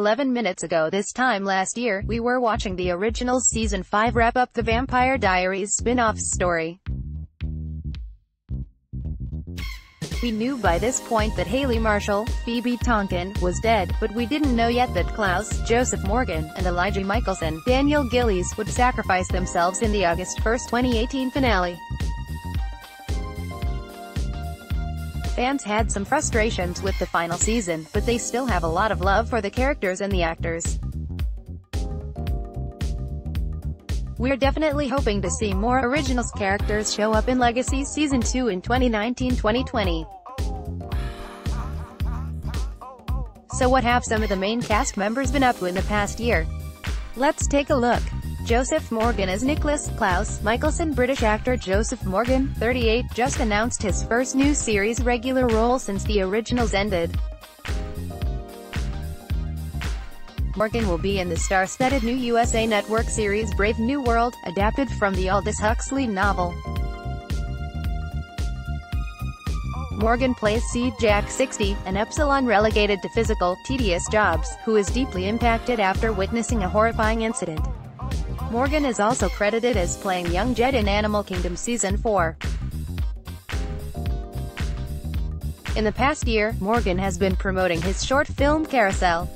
11 minutes ago this time last year, we were watching the original Season 5 wrap up the Vampire Diaries spin-off story. We knew by this point that Hayley Marshall, Phoebe Tonkin, was dead, but we didn't know yet that Klaus, Joseph Morgan, and Elijah Mikaelson, Daniel Gillies, would sacrifice themselves in the August 1, 2018 finale. Fans had some frustrations with the final season, but they still have a lot of love for the characters and the actors. We're definitely hoping to see more Originals characters show up in Legacy Season 2 in 2019-2020. So what have some of the main cast members been up to in the past year? Let's take a look. Joseph Morgan as Nicholas Klaus Mikaelson British actor Joseph Morgan, 38, just announced his first new series regular role since the originals ended. Morgan will be in the star-studded new USA Network series Brave New World, adapted from the Aldous Huxley novel. Morgan plays Seed Jack 60, an Epsilon relegated to physical, tedious jobs, who is deeply impacted after witnessing a horrifying incident. Morgan is also credited as playing young Jed in Animal Kingdom Season 4. In the past year, Morgan has been promoting his short film Carousel.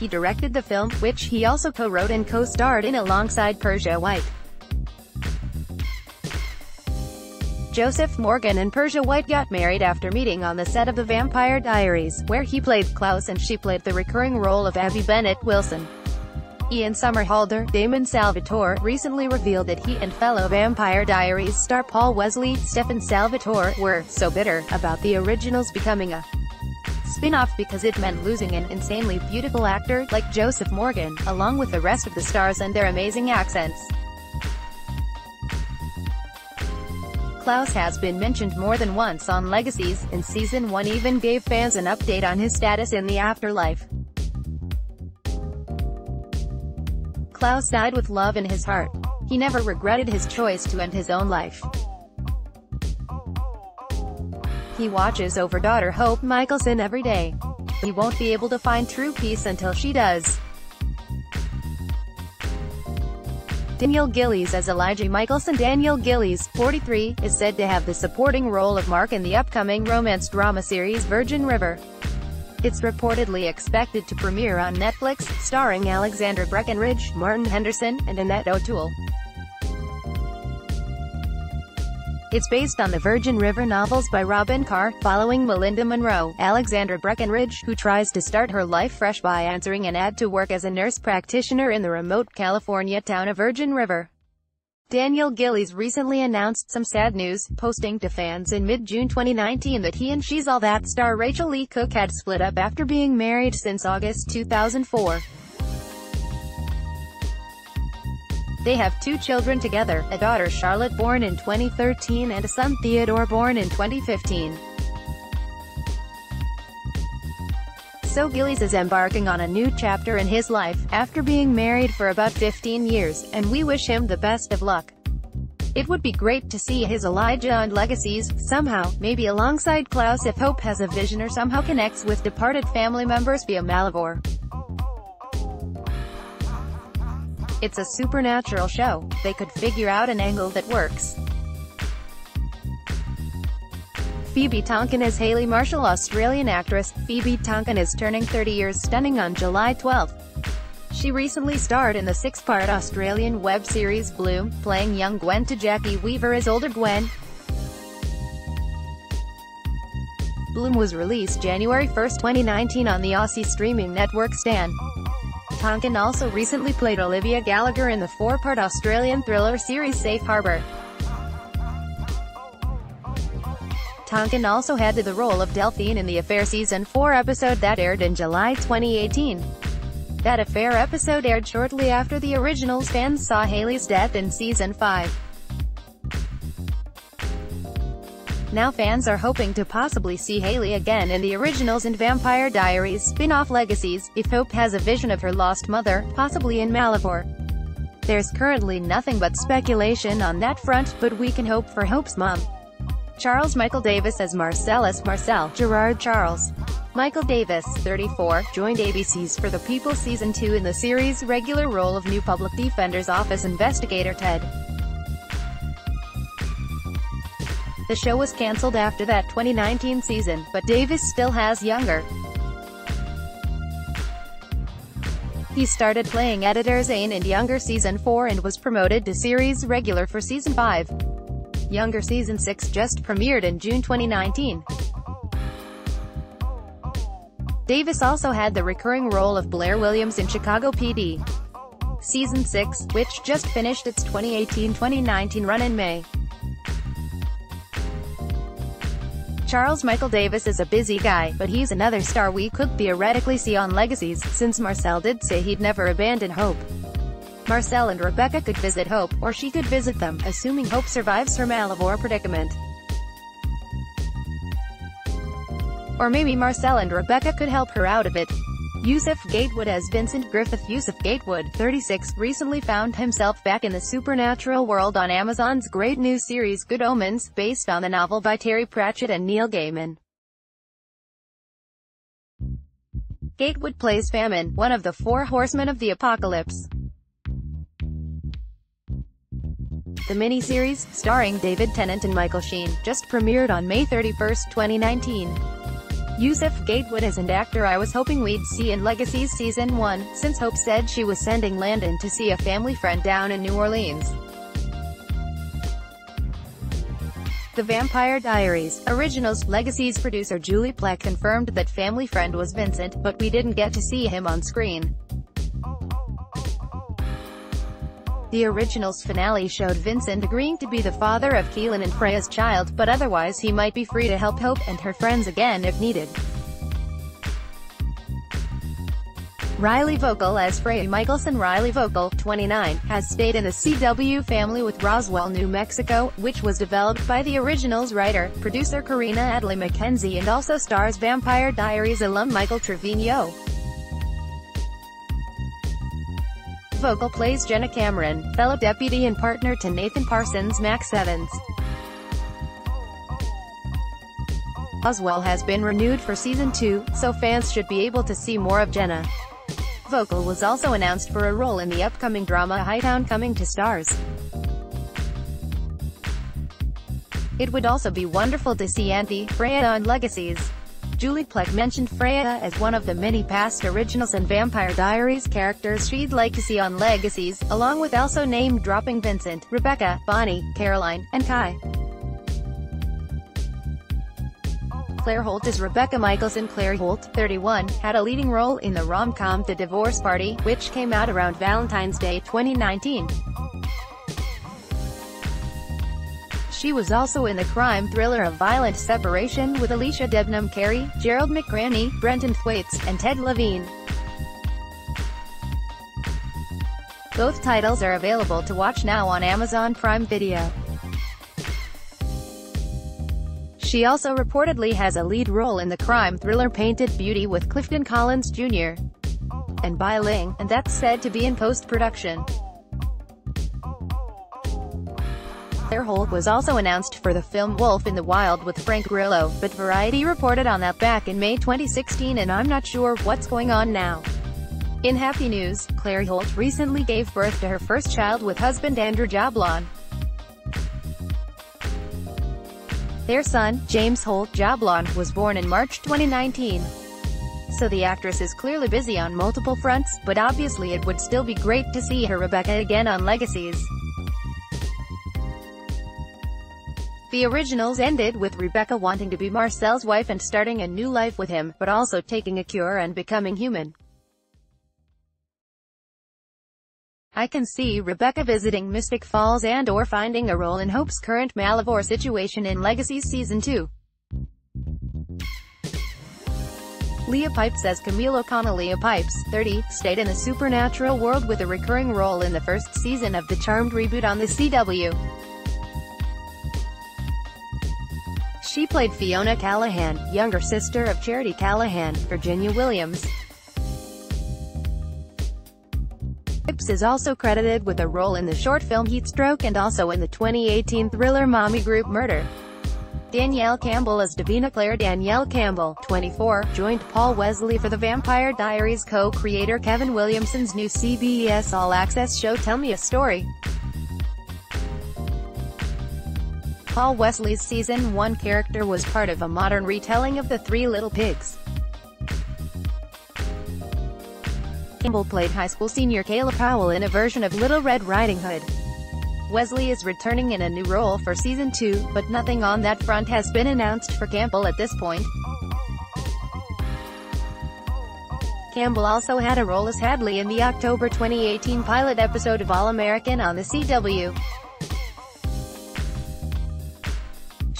He directed the film, which he also co-wrote and co-starred in alongside Persia White. Joseph Morgan and Persia White got married after meeting on the set of The Vampire Diaries, where he played Klaus and she played the recurring role of Abby Bennett Wilson. Ian Somerhalder, Damon Salvatore, recently revealed that he and fellow Vampire Diaries star Paul Wesley, Stefan Salvatore, were so bitter about the originals becoming a spin-off because it meant losing an insanely beautiful actor, like Joseph Morgan, along with the rest of the stars and their amazing accents. Klaus has been mentioned more than once on Legacies, and Season 1 even gave fans an update on his status in the afterlife. Klaus died with love in his heart. He never regretted his choice to end his own life. He watches over daughter Hope Mikaelson every day. He won't be able to find true peace until she does. Daniel Gillies as Elijah Mikaelson Daniel Gillies, 43, is said to have the supporting role of Mark in the upcoming romance drama series Virgin River. It's reportedly expected to premiere on Netflix, starring Alexandra Breckenridge, Martin Henderson, and Annette O'Toole. It's based on the Virgin River novels by Robyn Carr, following Melinda Monroe, Alexandra Breckenridge, who tries to start her life fresh by answering an ad to work as a nurse practitioner in the remote California town of Virgin River. Daniel Gillies recently announced some sad news, posting to fans in mid-June 2019 that he and She's All That star Rachael Leigh Cook had split up after being married since August 2004. They have two children together, a daughter Charlotte born in 2013 and a son Theodore born in 2015. So Gillies is embarking on a new chapter in his life, after being married for about 15 years, and we wish him the best of luck. It would be great to see his Elijah and legacies, somehow, maybe alongside Klaus if Hope has a vision or somehow connects with departed family members via Malivore. It's a supernatural show. They could figure out an angle that works. Phoebe Tonkin is Hayley Marshall Australian actress, Phoebe Tonkin is turning 30 years stunning on July 12. She recently starred in the six-part Australian web series Bloom, playing young Gwen to Jacki Weaver as older Gwen. Bloom was released January 1, 2019 on the Aussie streaming network Stan. Tonkin also recently played Olivia Gallagher in the four-part Australian thriller series Safe Harbour. Tonkin also had the role of Delphine in the Affair Season 4 episode that aired in July 2018. That Affair episode aired shortly after the original's fans saw Hayley's death in Season 5. Now fans are hoping to possibly see Hayley again in the originals and Vampire Diaries spin-off legacies, if Hope has a vision of her lost mother, possibly in Malivore. There's currently nothing but speculation on that front, but we can hope for Hope's mom. Charles Michael Davis as Marcellus Marcel, Gerard Charles. Michael Davis, 34, joined ABC's For the People Season 2 in the series' regular role of new public defender's office investigator Ted. The show was cancelled after that 2019 season, but Davis still has younger. He started playing editor Zane in Younger Season 4 and was promoted to series regular for Season 5. Younger Season 6 just premiered in June 2019. Davis also had the recurring role of Blair Williams in Chicago PD. Season 6, which just finished its 2018-2019 run in May. Charles Michael Davis is a busy guy, but he's another star we could theoretically see on Legacies, since Marcel did say he'd never abandon Hope. Marcel and Rebekah could visit Hope, or she could visit them, assuming Hope survives her Malivore predicament. Or maybe Marcel and Rebekah could help her out of it. Yusuf Gatewood as Vincent Griffith Yusuf Gatewood, 36, recently found himself back in the supernatural world on Amazon's great new series Good Omens, based on the novel by Terry Pratchett and Neil Gaiman. Gatewood plays Famine, one of the four horsemen of the apocalypse. The miniseries, starring David Tennant and Michael Sheen, just premiered on May 31, 2019. Yusuf Gatewood is an actor I was hoping we'd see in Legacies Season 1, since Hope said she was sending Landon to see a family friend down in New Orleans. The Vampire Diaries Originals Legacies producer Julie Plec confirmed that family friend was Vincent, but we didn't get to see him on screen. The original's finale showed Vincent agreeing to be the father of Keelin and Freya's child, but otherwise he might be free to help Hope and her friends again if needed. Riley Voelkel as Freya Mikaelson Riley Voelkel, 29, has stayed in the CW family with Roswell, New Mexico, which was developed by the original's writer, producer Carina Adly MacKenzie and also stars Vampire Diaries alum Michael Trevino. Voelkel plays Jenna Cameron, fellow deputy and partner to Nathan Parsons Max Evans. Roswell has been renewed for season 2, so fans should be able to see more of Jenna. Voelkel was also announced for a role in the upcoming drama Hightown Coming to Starz. It would also be wonderful to see Auntie Freya on Legacies. Julie Plec mentioned Freya as one of the many past Originals and Vampire Diaries characters she'd like to see on Legacies, along with also name-dropping Vincent, Rebekah, Bonnie, Caroline, and Kai. Claire Holt is Rebekah Mikaelson Claire Holt, 31, had a leading role in the rom-com The Divorce Party, which came out around Valentine's Day 2019. She was also in the crime thriller A Violent Separation with Alycia Debnam Carey, Gerald McRaney, Brenton Thwaites, and Ted Levine. Both titles are available to watch now on Amazon Prime Video. She also reportedly has a lead role in the crime thriller Painted Beauty with Clifton Collins Jr. and Bai Ling, and that's said to be in post-production. Claire Holt was also announced for the film Wolf in the Wild with Frank Grillo, but Variety reported on that back in May 2016 and I'm not sure what's going on now. In happy news, Claire Holt recently gave birth to her first child with husband Andrew Joblon. Their son, James Holt Joblon, was born in March 2019. So the actress is clearly busy on multiple fronts, but obviously it would still be great to see her Rebekah again on Legacies. The originals ended with Rebekah wanting to be Marcel's wife and starting a new life with him, but also taking a cure and becoming human. I can see Rebekah visiting Mystic Falls and or finding a role in Hope's current Malivore situation in Legacies Season 2. Leah Pipes says Camille O'Connell Leah Pipes, 30, stayed in the supernatural world with a recurring role in the first season of the Charmed reboot on the CW. She played Fiona Callahan, younger sister of Charity Callahan, Virginia Williams. Pipes is also credited with a role in the short film Heatstroke and also in the 2018 thriller Mommy Group Murder. Danielle Campbell as Davina Claire Danielle Campbell, 24, joined Paul Wesley for The Vampire Diaries co-creator Kevin Williamson's new CBS All Access show Tell Me a Story. Paul Wesley's Season 1 character was part of a modern retelling of The Three Little Pigs. Campbell played high school senior Kayla Powell in a version of Little Red Riding Hood. Wesley is returning in a new role for season 2, but nothing on that front has been announced for Campbell at this point. Campbell also had a role as Hadley in the October 2018 pilot episode of All American on the CW.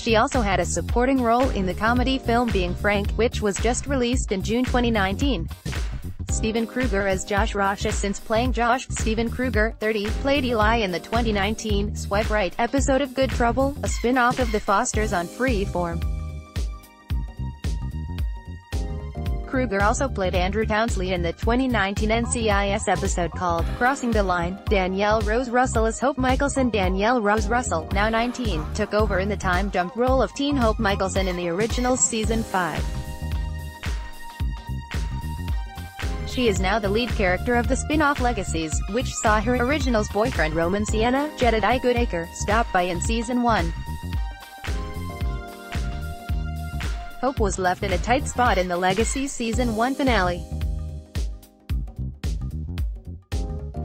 She also had a supporting role in the comedy film Being Frank, which was just released in June 2019. Steven Krueger as Josh Rosza since playing Josh, Steven Krueger, 30, played Eli in the 2019 Swipe Right episode of Good Trouble, a spin-off of The Fosters on Freeform. Krueger also played Andrew Townsley in the 2019 NCIS episode called Crossing the Line. Danielle Rose Russell as Hope Mikaelson Danielle Rose Russell, now 19, took over in the time-jump role of teen Hope Mikaelson in the original Season 5. She is now the lead character of the spin-off Legacies, which saw her original's boyfriend Roman Sienna, Jedediah Goodacre, stop by in Season 1. Hope was left in a tight spot in the Legacy Season 1 finale.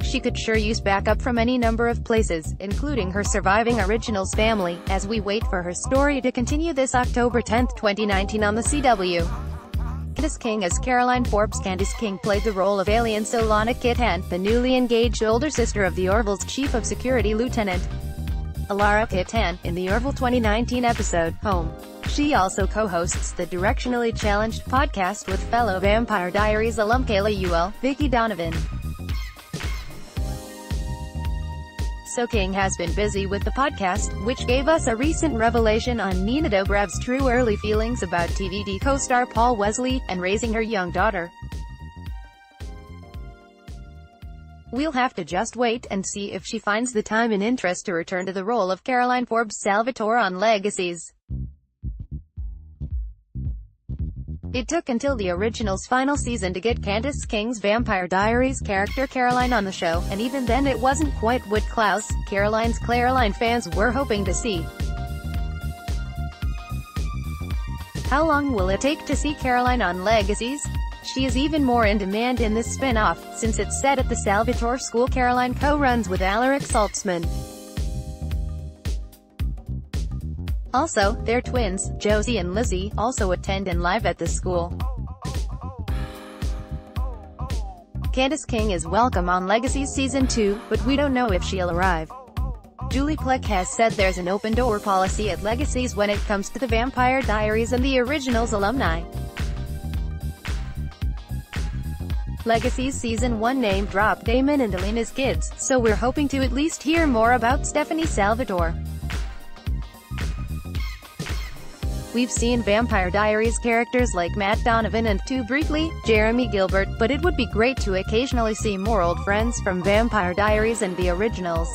She could sure use backup from any number of places, including her surviving originals family, as we wait for her story to continue this October 10, 2019 on the CW. Candice King as Caroline Forbes Candice King played the role of alien Solana Kitan, the newly engaged older sister of the Orville's chief of security lieutenant. Alara Kitan, in the Orville 2019 episode, Home. She also co-hosts the Directionally Challenged podcast with fellow Vampire Diaries alum Kayla Ewell, Vicki Donovan, So King has been busy with the podcast, which gave us a recent revelation on Nina Dobrev's true early feelings about TVD co-star Paul Wesley, and raising her young daughter. We'll have to just wait and see if she finds the time and interest to return to the role of Caroline Forbes Salvatore on Legacies. It took until the original's final season to get Candice King's Vampire Diaries character Caroline on the show, and even then it wasn't quite what Klaus, Caroline's Klaroline fans were hoping to see. How long will it take to see Caroline on Legacies? She is even more in demand in this spin-off, since it's set at the Salvatore School Caroline co-runs with Alaric Saltzman. Also, their twins, Josie and Lizzie, also attend and live at the school. Candice King is welcome on Legacies Season 2, but we don't know if she'll arrive. Julie Plec has said there's an open-door policy at Legacies when it comes to the Vampire Diaries and the Originals alumni. Legacies Season 1 name drop Damon and Elena's kids, so we're hoping to at least hear more about Stephanie Salvatore. We've seen Vampire Diaries characters like Matt Donovan and, too briefly, Jeremy Gilbert, but it would be great to occasionally see more old friends from Vampire Diaries and the originals.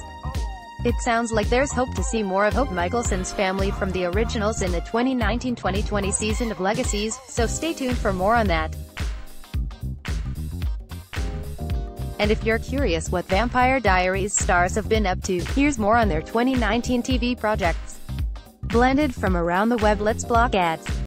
It sounds like there's hope to see more of Hope Mikaelson's family from the originals in the 2019-2020 season of Legacies, so stay tuned for more on that. And if you're curious what Vampire Diaries stars have been up to, here's more on their 2019 TV projects. Blended from around the web let's block ads.